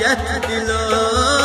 جت دلوقتي